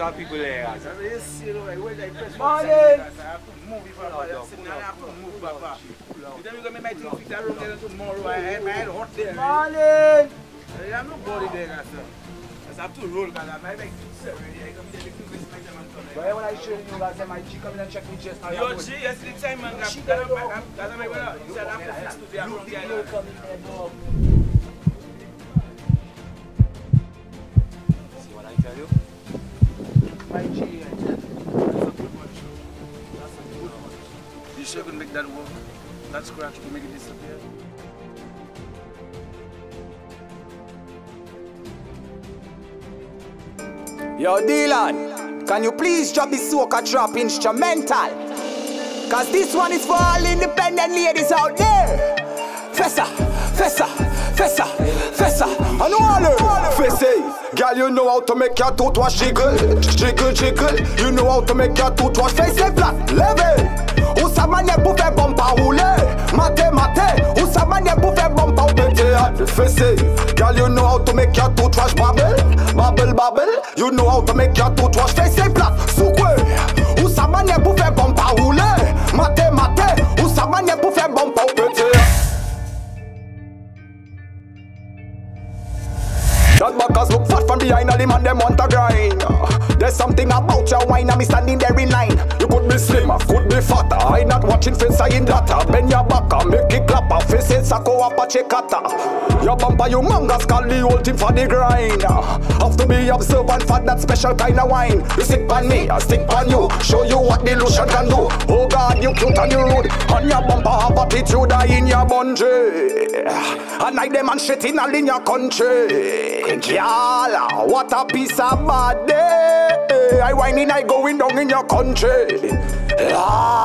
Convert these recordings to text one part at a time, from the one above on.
some people there. guys. So you see, like, where they press Morning. I have to move it from there. Sit down, I have to move back. back. You tell me go make my thing fit around there tomorrow. I had my head hot there. Morning. I have nobody there, guys. sir. I have to roll, because I might make two seven. I come there, the quick best my time and come But when I show you guys, say my chick come in and check me chest. now Yo, you're good. G, yesterday time, man. She That's don't my that's my brother. He said, I have to fix to the You around the you come in there, dog. You sure can make that work? That scratch will make it disappear? Yo, Dylan, can you please drop the soca trap instrumental? Cause this one is for all independent ladies out there. Fessa, Fessa, Fessa, Fessa, and all her. Fessa, girl, you know how to make your toothwash jiggle, jiggle, jiggle. You know how to make your toothwash face et flat, level. Manye pou fè bomba roule Mate, mate Usa manye pou fè bomba ou pete at Fesse Girl, you know how to make your toothwash bubble. Bubble, bubble. You know how to make your toothwash face et flat Soukwe Usa manye pou fè bomba roule Mate, mate Usa manye pou fè bomba ou pete at That backers look fat from behind all the man them want to grind There's something about your wine me standing there in line. You could be slimmer, could be fatter. I not watching face I in data Bend your back and make it clap face it sako apache kata Your bumper you mangas call the whole team for the grind. Have to be observant for that special kind of wine. You stick on me, I stick on you. Show you what the lotion can do. Oh God, you cute and you rude On your bumper have attitude I in your bungee. And I them and shit in all in your country. Girl, what a piece of body I whining, I going down in your country Lord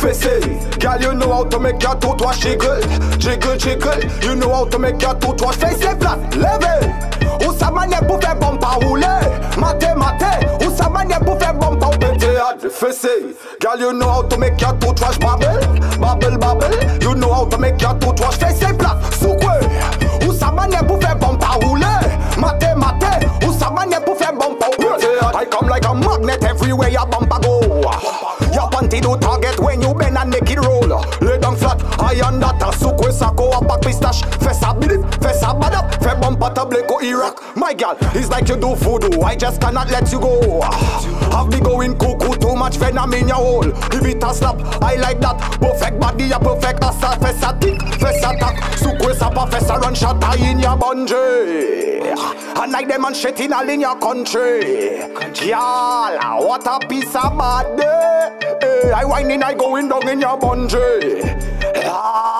Fessy, girl, you know how to make your toothwash jiggle, jiggle, jiggle. You know how to make your toothwash face flat, level. Usa manye pou fè bomba roule, mate, Fessy, girl, you know how to make your toothwash bubble, bubble, bubble. You know how to make your toothwash face et flat, soukwe. Usa manye pou fè bomba roule, mate, mate. Usa manye pou fè ou pete I come like a magnet everywhere your bumper go. Your panty do target when you bend and make it roll. Lay down flat, high on that. Sukwe sako a back pistache. Fessa beat it, fessa bad up. Fe bumper tableko Iraq. My girl, it's like you do voodoo. I just cannot let you go. Have me going too much venom in your hole. If it a slap, I like that. Perfect body, a perfect asa. Fessa tick, fessa tack. Sukwe sapa, fessa run shot in your bungee. And like them and shit in all in your country. Girl, what a piece of body. Eh, I whining, I going down in your bungee. Ah.